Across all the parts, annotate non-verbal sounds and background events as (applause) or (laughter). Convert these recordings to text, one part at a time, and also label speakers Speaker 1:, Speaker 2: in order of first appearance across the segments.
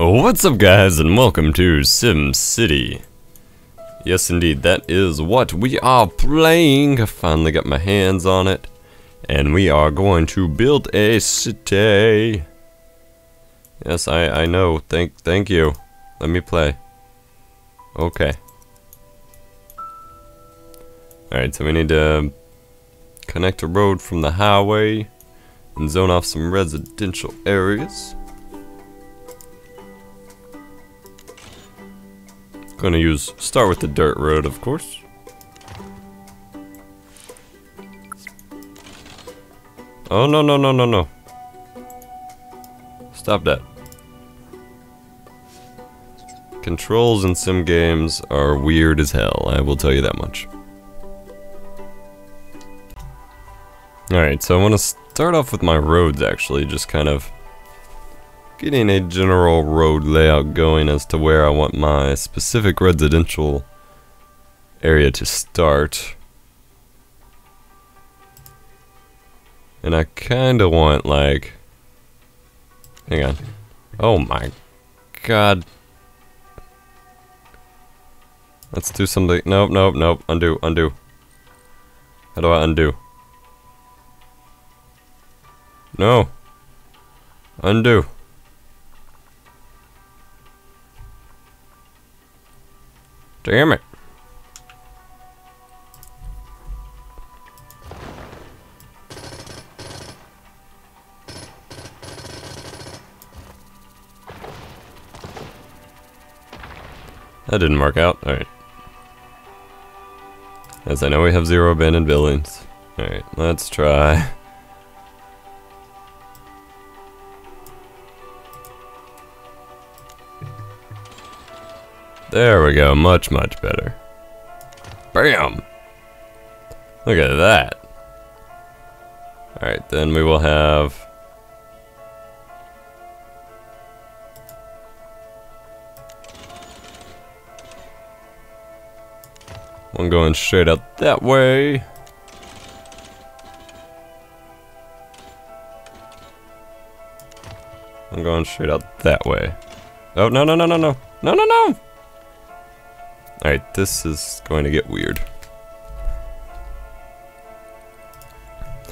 Speaker 1: What's up guys and welcome to SimCity. Yes indeed, that is what we are playing. I finally got my hands on it. And we are going to build a city. Yes, I, I know. Thank thank you. Let me play. Okay. Alright, so we need to connect a road from the highway and zone off some residential areas. Gonna use, start with the dirt road, of course. Oh, no, no, no, no, no. Stop that. Controls in sim games are weird as hell, I will tell you that much. Alright, so I want to start off with my roads actually, just kind of getting a general road layout going as to where I want my specific residential area to start. And I kind of want like... Hang on. Oh my god. Let's do something. Nope, nope, nope. Undo, undo. How do I undo? No. Undo. Damn it. That didn't work out. Alright. As I know we have zero abandoned buildings. Alright, let's try. (laughs) There we go, much, much better. Bam! Look at that. Alright, then we will have... One going straight out that way. I'm going straight out that way. Oh, no, no, no, no, no. No, no, no! Alright, this is going to get weird.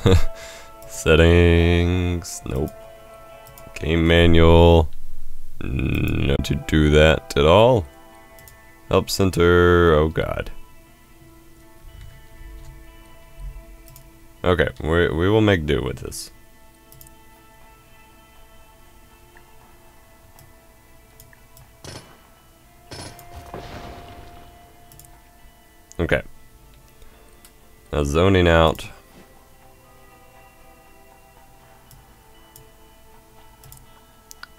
Speaker 1: (laughs) Settings, nope. Game manual, no to do that at all. Help center, oh god. Okay, we, we will make do with this. Now zoning out.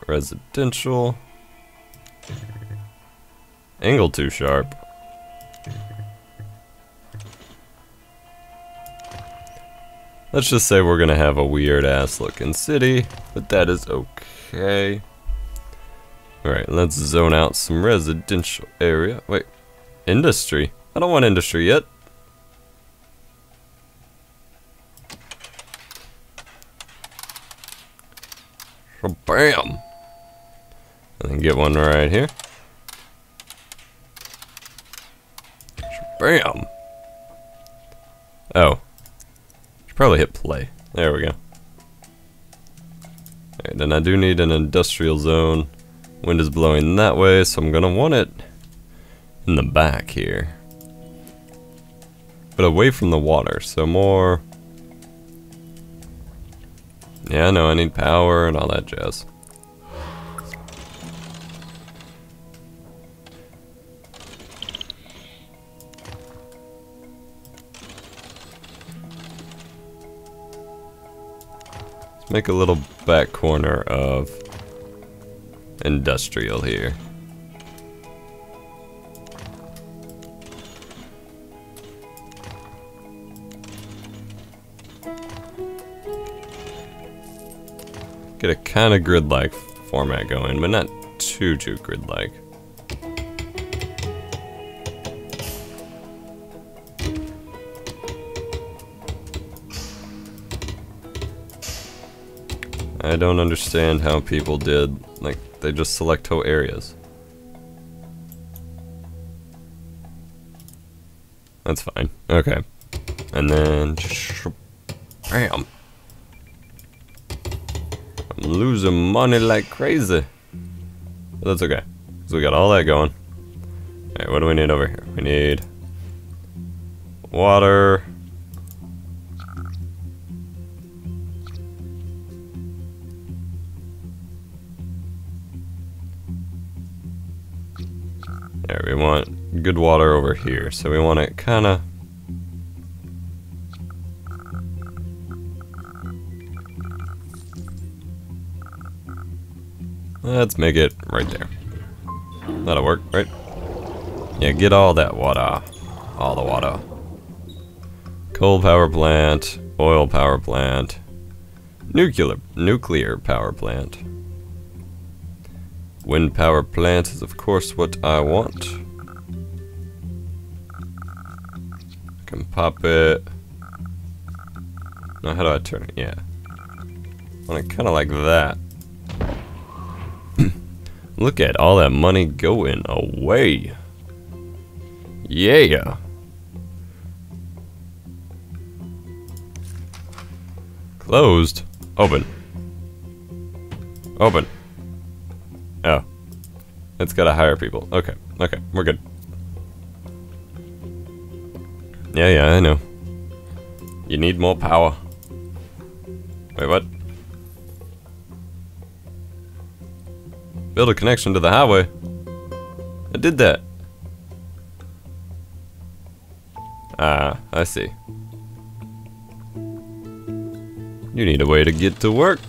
Speaker 1: Residential. Angle too sharp. Let's just say we're gonna have a weird ass looking city, but that is okay. Alright, let's zone out some residential area. Wait, industry. I don't want industry yet. Bam! And then get one right here. Bam! Oh. Should probably hit play. There we go. Alright, then I do need an industrial zone. Wind is blowing that way, so I'm gonna want it in the back here but away from the water, so more... Yeah, no, I need power and all that jazz. Let's make a little back corner of industrial here. Get a kind of grid-like format going, but not too, too grid-like. I don't understand how people did, like, they just select whole areas. That's fine. Okay. And then, (sniffs) bam. Losing money like crazy. But that's okay. So we got all that going. Alright, what do we need over here? We need water. There, we want good water over here. So we want it kind of... Let's make it right there. That'll work, right? Yeah, get all that water. All the water. Coal power plant, oil power plant, nuclear nuclear power plant. Wind power plant is of course what I want. I can pop it. Now how do I turn it? Yeah. I want it kind of like that. Look at all that money going away. Yeah. Closed. Open. Open. Oh. It's gotta hire people. Okay. Okay. We're good. Yeah, yeah, I know. You need more power. Wait, what? Build a connection to the highway. I did that. Ah, I see. You need a way to get to work.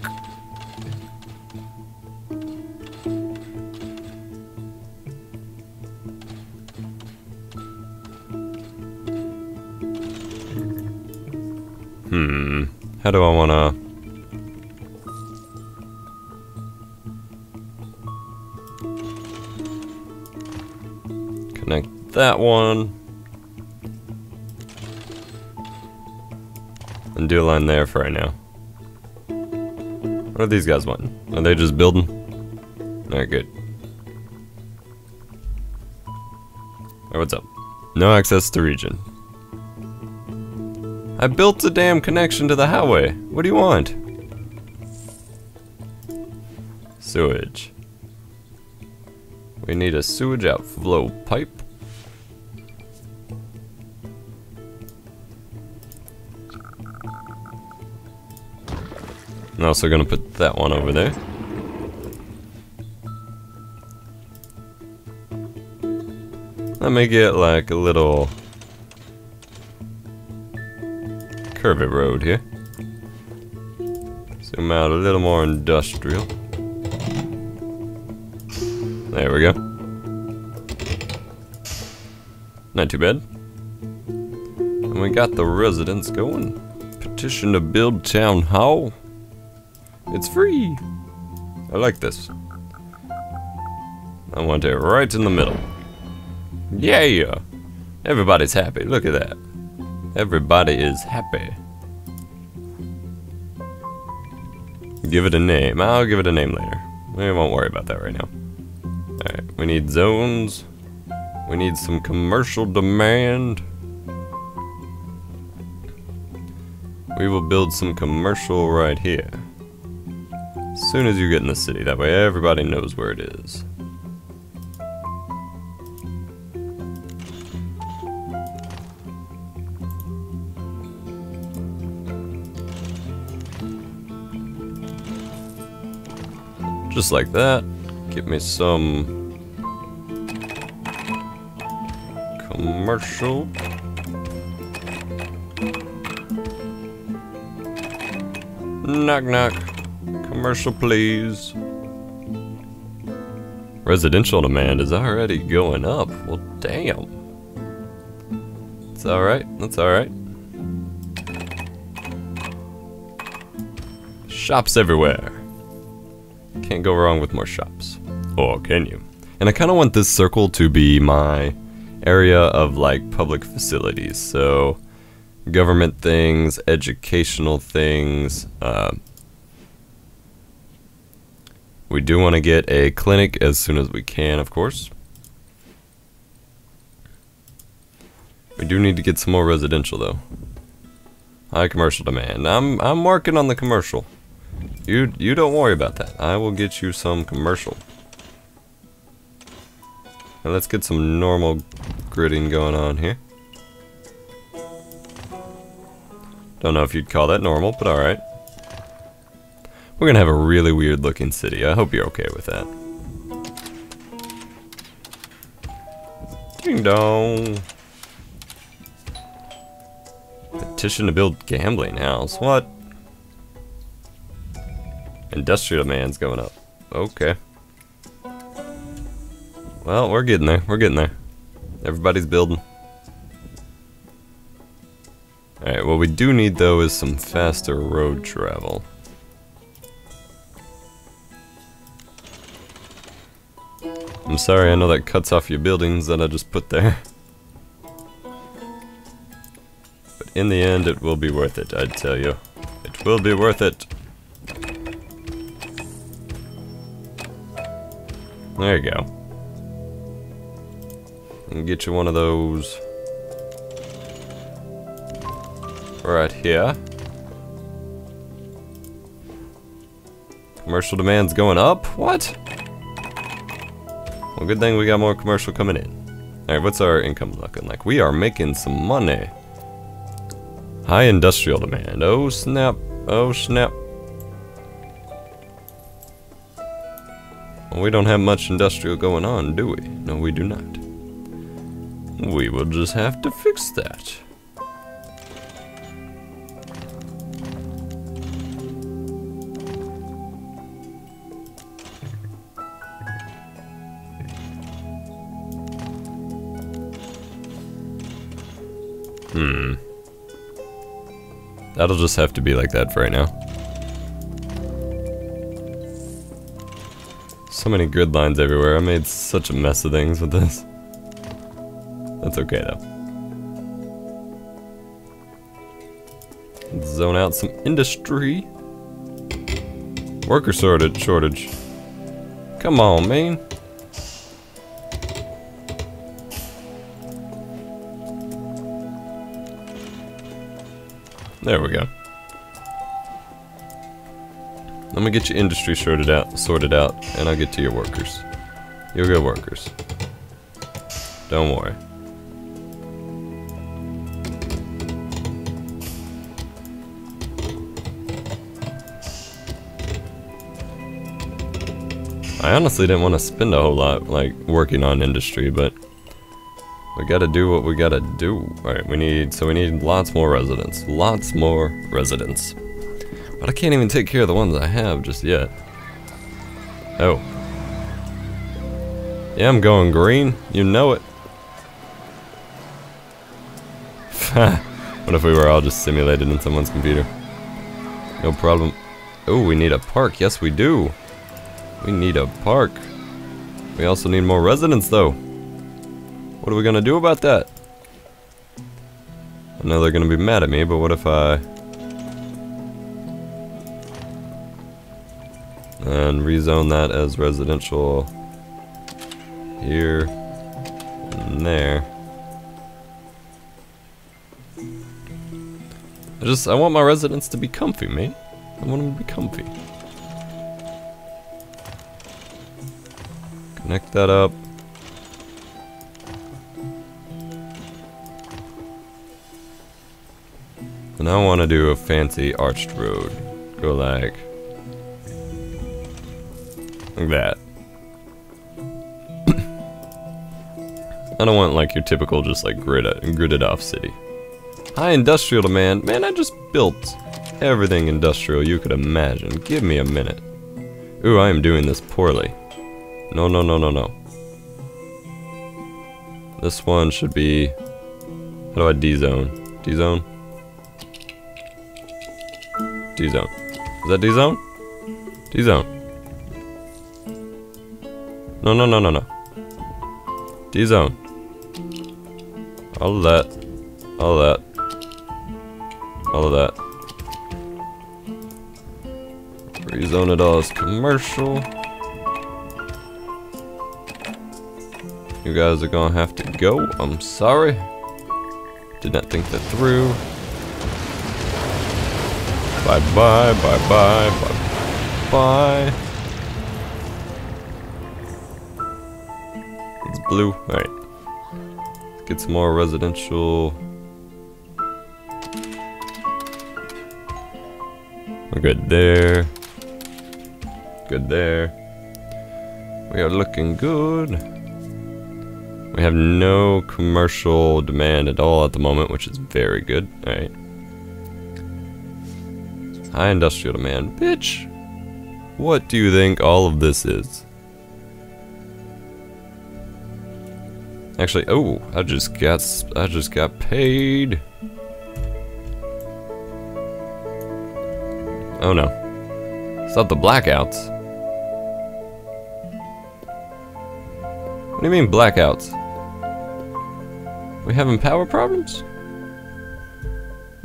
Speaker 1: That one. And do a line there for right now. What are these guys wanting? Are they just building? Alright, good. Alright, what's up? No access to region. I built a damn connection to the highway. What do you want? Sewage. We need a sewage outflow pipe. I'm also gonna put that one over there. Let me get like a little curvy road here. Zoom out a little more industrial. There we go. Not too bad. And we got the residents going. Petition to build town hall. It's free. I like this. I want it right in the middle. Yeah! Everybody's happy. Look at that. Everybody is happy. Give it a name. I'll give it a name later. We won't worry about that right now. Alright, we need zones. We need some commercial demand. We will build some commercial right here. As soon as you get in the city, that way everybody knows where it is. Just like that. Give me some commercial. Knock knock. Commercial please. Residential demand is already going up. Well damn. It's alright. That's alright. Shops everywhere. Can't go wrong with more shops. Or can you? And I kind of want this circle to be my area of like public facilities. So government things, educational things, uh, We do want to get a clinic as soon as we can, of course. We do need to get some more residential, though. High commercial demand. I'm I'm working on the commercial. You you don't worry about that. I will get you some commercial. Now let's get some normal gridding going on here. Don't know if you'd call that normal, but alright. We're gonna have a really weird looking city. I hope you're okay with that. Ding dong. Petition to build gambling house. What? Industrial demand's going up. Okay. Well, we're getting there. We're getting there. Everybody's building. Alright, what we do need though is some faster road travel. Sorry, I know that cuts off your buildings that I just put there. But in the end, it will be worth it, I'd tell you. It will be worth it. There you go. And get you one of those right here. Commercial demand's going up? What? Well, good thing we got more commercial coming in. Alright, what's our income looking like? We are making some money. High industrial demand. Oh, snap. Oh, snap. Well, we don't have much industrial going on, do we? No, we do not. We will just have to fix that. Hmm. That'll just have to be like that for right now. So many grid lines everywhere. I made such a mess of things with this. That's okay though. Zone out some industry. Worker shortage. shortage. Come on, man. There we go. Let me get your industry sorted out, sorted out, and I'll get to your workers. You're good workers. Don't worry. I honestly didn't want to spend a whole lot, like, working on industry, but we gotta do what we gotta do. Alright, we need, so we need lots more residents. Lots more residents. But I can't even take care of the ones I have just yet. Oh. Yeah, I'm going green. You know it. (laughs) what if we were all just simulated in someone's computer? No problem. Oh, we need a park. Yes, we do. We need a park. We also need more residents, though. What are we gonna do about that? I know they're gonna be mad at me, but what if I... And rezone that as residential here and there. I just, I want my residents to be comfy, man. I want them to be comfy. Connect that up. And I want to do a fancy arched road. Go like... Like that. (coughs) I don't want like your typical just like gridded, gridded off city. High industrial demand. Man, I just built everything industrial you could imagine. Give me a minute. Ooh, I am doing this poorly. No, no, no, no, no. This one should be... How do I D-zone? D-zone? D zone. Is that D zone? D zone. No, no, no, no, no. D zone. All of that. All of that. All of that. Rezone it all as commercial. You guys are gonna have to go. I'm sorry. Did not think that through. Bye bye, bye bye, bye bye. It's blue. Alright. Get some more residential. We're good there. Good there. We are looking good. We have no commercial demand at all at the moment, which is very good. Alright. High industrial demand. Bitch! What do you think all of this is? Actually, oh, I just got I just got paid. Oh no. It's not the blackouts. What do you mean blackouts? We having power problems?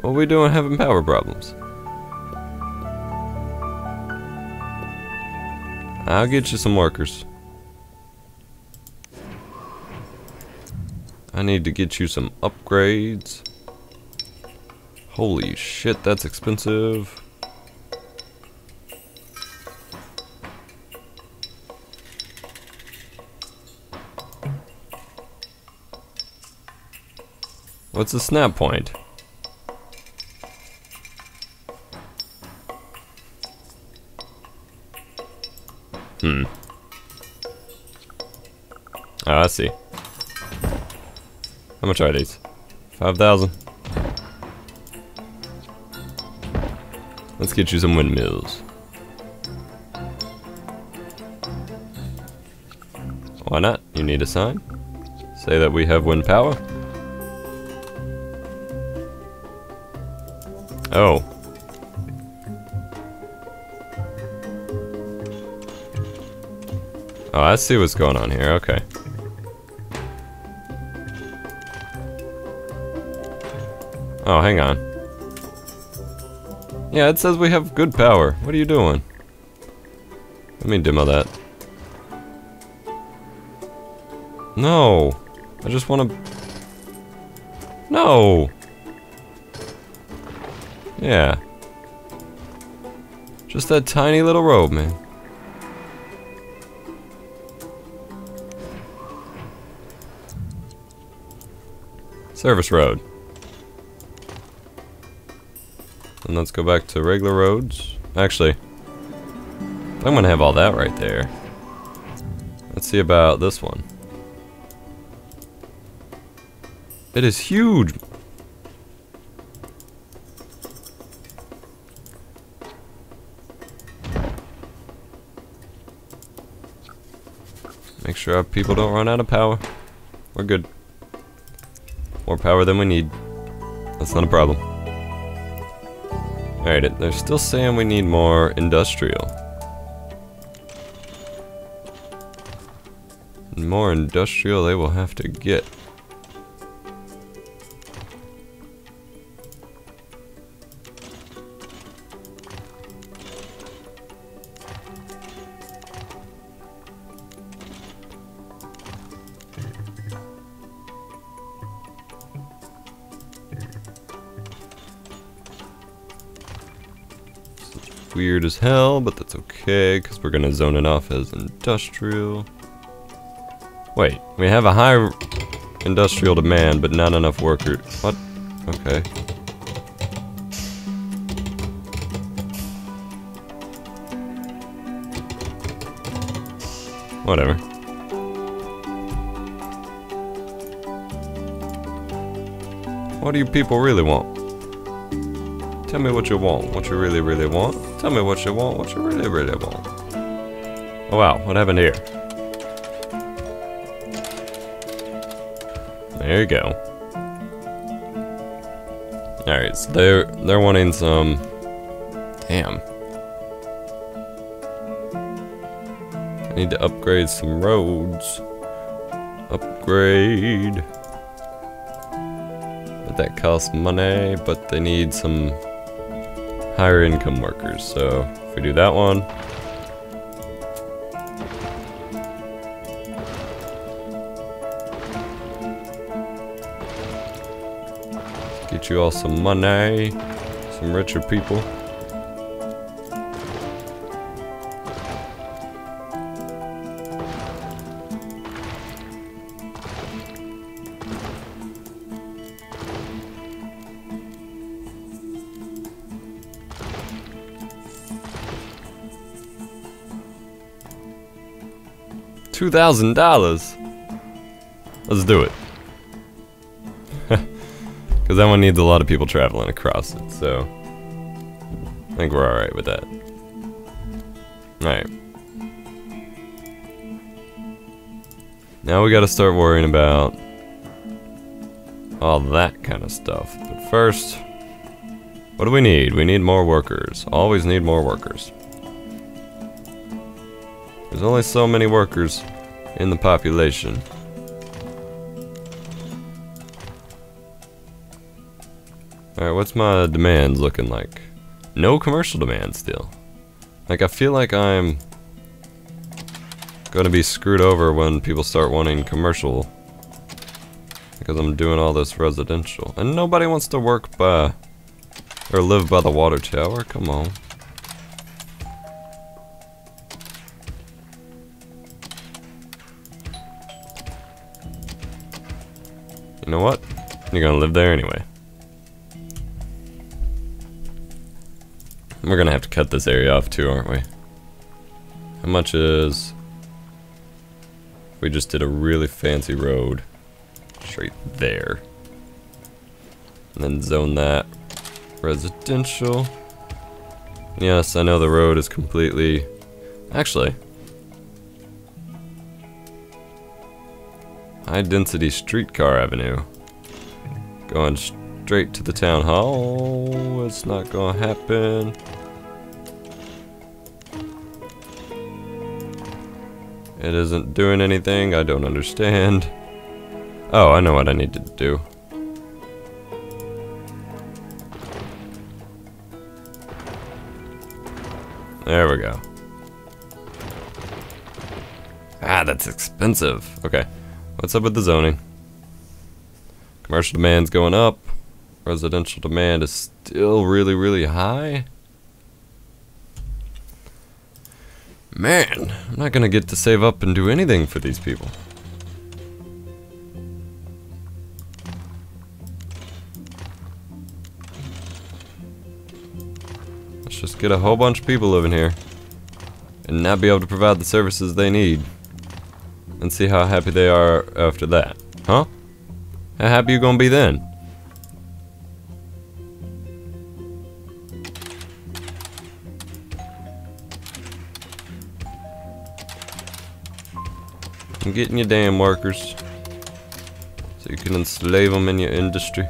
Speaker 1: What are we doing having power problems? I'll get you some workers. I need to get you some upgrades. Holy shit, that's expensive. What's the snap point? I see. How much are these? 5,000. Let's get you some windmills. Why not? You need a sign? Say that we have wind power? Oh. Oh, I see what's going on here, okay. Oh, hang on. Yeah, it says we have good power. What are you doing? Let me demo that. No! I just want to... No! Yeah. Just that tiny little road, man. Service road. And let's go back to regular roads. Actually, I'm gonna have all that right there. Let's see about this one. It is huge. Make sure our people don't run out of power. We're good. More power than we need. That's not a problem. Alright, they're still saying we need more industrial. more industrial they will have to get. Weird as hell, but that's okay, because we're going to zone it off as industrial. Wait, we have a high industrial demand, but not enough workers. What? Okay. Whatever. What do you people really want? Tell me what you want, what you really, really want. Tell me what you want, what you really, really want. Oh wow, what happened here? There you go. Alright, so they're they're wanting some Damn. I need to upgrade some roads. Upgrade. But that costs money, but they need some higher income workers. So if we do that one. Get you all some money, some richer people. Two thousand dollars. Let's do it. (laughs) Because that one needs a lot of people traveling across it, so I think we're alright with that. Alright. Now we gotta start worrying about all that kind of stuff. But first, what do we need? We need more workers. Always need more workers. There's only so many workers in the population. Alright, what's my demands looking like? No commercial demand still. Like, I feel like I'm gonna be screwed over when people start wanting commercial. Because I'm doing all this residential. And nobody wants to work by, or live by the water tower, come on. You know what? You're gonna live there anyway. We're gonna have to cut this area off too, aren't we? How much is... We just did a really fancy road. Straight there. And then zone that. Residential. Yes, I know the road is completely... Actually. High density streetcar avenue. Going straight to the town hall. It's not gonna happen. It isn't doing anything. I don't understand. Oh, I know what I need to do. There we go. Ah, that's expensive. Okay. What's up with the zoning? Commercial demand's going up. Residential demand is still really, really high. Man, I'm not gonna get to save up and do anything for these people. Let's just get a whole bunch of people living here. And not be able to provide the services they need. And see how happy they are after that. Huh? How happy you gonna be then? I'm getting your damn workers. So you can enslave them in your industry.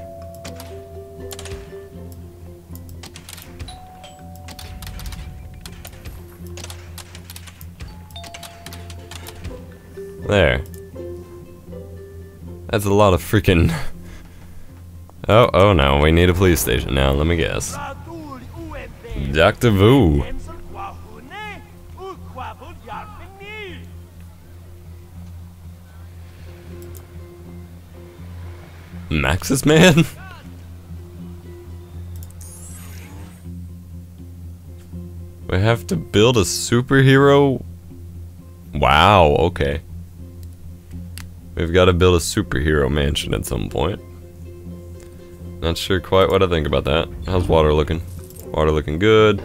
Speaker 1: That's a lot of freaking... Oh, oh no, we need a police station now, let me guess. Dr. Vu. Maxis Man? we have to build a superhero? Wow, okay. We've got to build a superhero mansion at some point. Not sure quite what I think about that. How's water looking? Water looking good.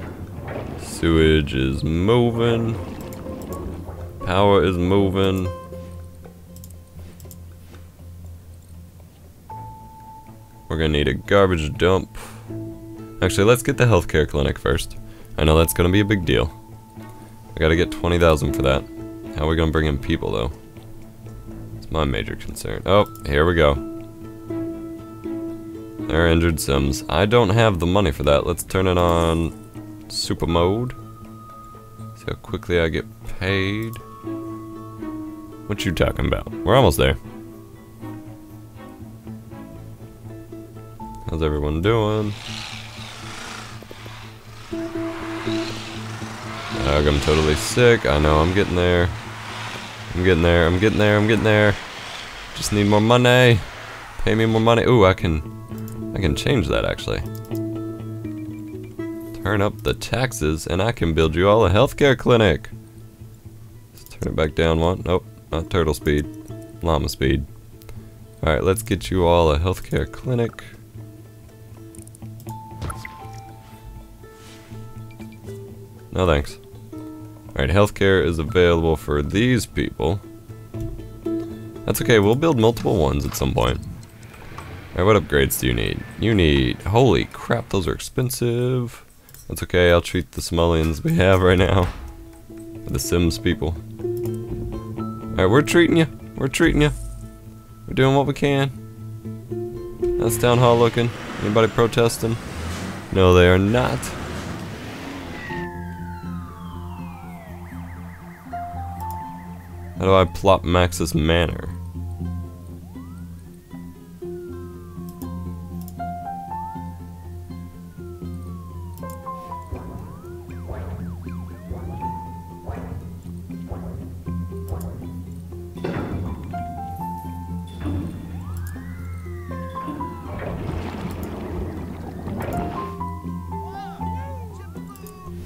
Speaker 1: Sewage is moving. Power is moving. We're gonna need a garbage dump. Actually, let's get the healthcare clinic first. I know that's gonna be a big deal. I gotta get 20,000 for that. How are we gonna bring in people, though? My major concern. Oh, here we go. There are injured Sims. I don't have the money for that. Let's turn it on super mode. See how quickly I get paid. What you talking about? We're almost there. How's everyone doing? Ugh, I'm totally sick. I know I'm getting there. I'm getting there. I'm getting there. I'm getting there. Just need more money. Pay me more money. Ooh, I can I can change that actually. Turn up the taxes and I can build you all a healthcare clinic. Let's turn it back down one. Nope, not turtle speed. Llama speed. Alright, let's get you all a healthcare clinic. No thanks. Alright, healthcare is available for these people. That's okay, we'll build multiple ones at some point. Alright, what upgrades do you need? You need... Holy crap, those are expensive. That's okay, I'll treat the simoleons we have right now. The Sims people. Alright, we're treating you. We're treating you. We're doing what we can. That's town hall looking. Anybody protesting? No, they are not. How do I plot Max's manor?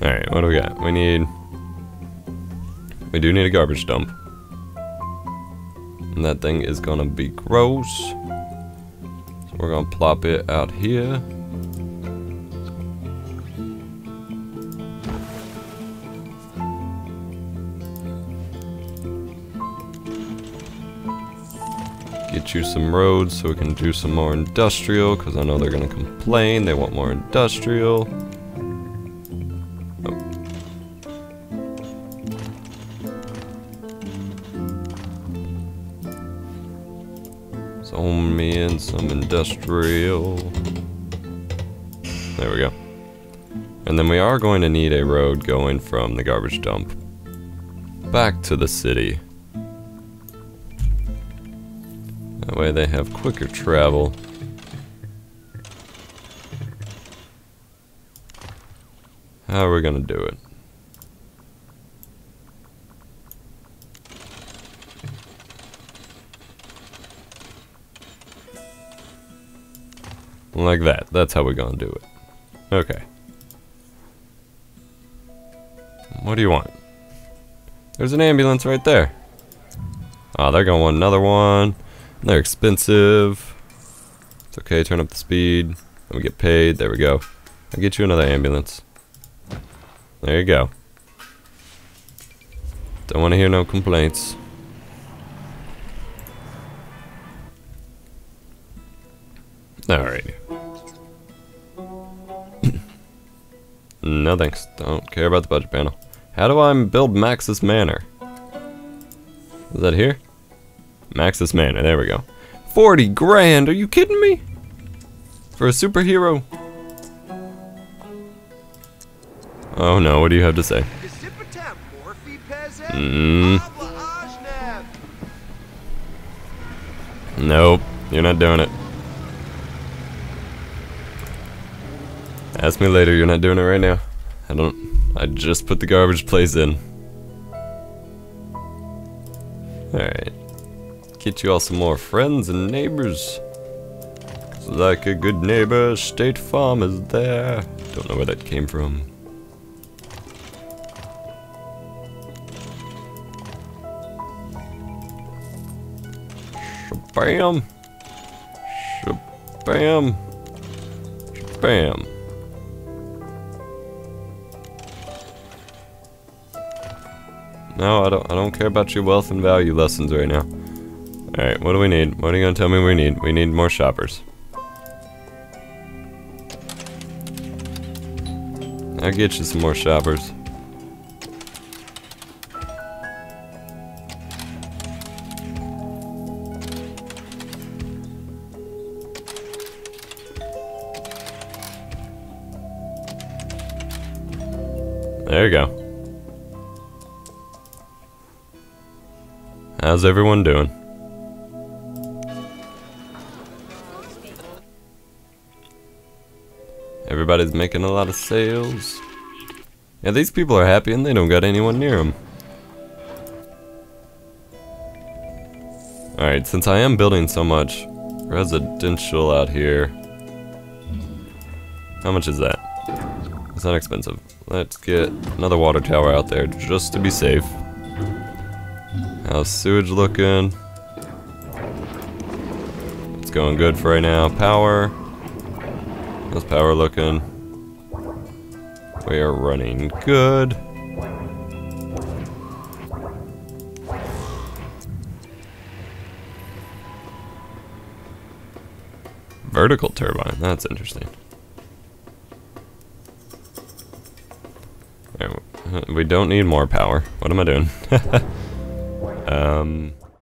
Speaker 1: Alright, what do we got? We need... We do need a garbage dump. And that thing is gonna be gross. So we're gonna plop it out here. Get you some roads so we can do some more industrial, because I know they're gonna complain. They want more industrial. Some in some industrial. There we go. And then we are going to need a road going from the garbage dump back to the city. That way they have quicker travel. How are we going to do it? Like that. That's how we're gonna do it. Okay. What do you want? There's an ambulance right there. Oh, they're gonna want another one. They're expensive. It's okay, turn up the speed. And we get paid. There we go. I'll get you another ambulance. There you go. Don't want to hear no complaints. Alrighty. No thanks. Don't care about the budget panel. How do I build Max's Manor? Is that here? Max's Manor, there we go. 40 grand, are you kidding me? For a superhero? Oh no, what do you have to say? Mm. Nope, you're not doing it. Ask me later, you're not doing it right now. I don't... I just put the garbage place in. Alright. Get you all some more friends and neighbors. Like a good neighbor, State Farm is there. Don't know where that came from. Bam. Bam. Bam. No, I don't I don't care about your wealth and value lessons right now. Alright, what do we need? What are you gonna tell me we need? We need more shoppers. I'll get you some more shoppers. There you go. How's everyone doing? Everybody's making a lot of sales. Yeah, these people are happy and they don't got anyone near them. Alright, since I am building so much residential out here, How much is that? It's not expensive. Let's get another water tower out there just to be safe. How's sewage looking? It's going good for right now. Power. How's power looking? We are running good. Vertical turbine, that's interesting. We don't need more power. What am I doing? (laughs) um,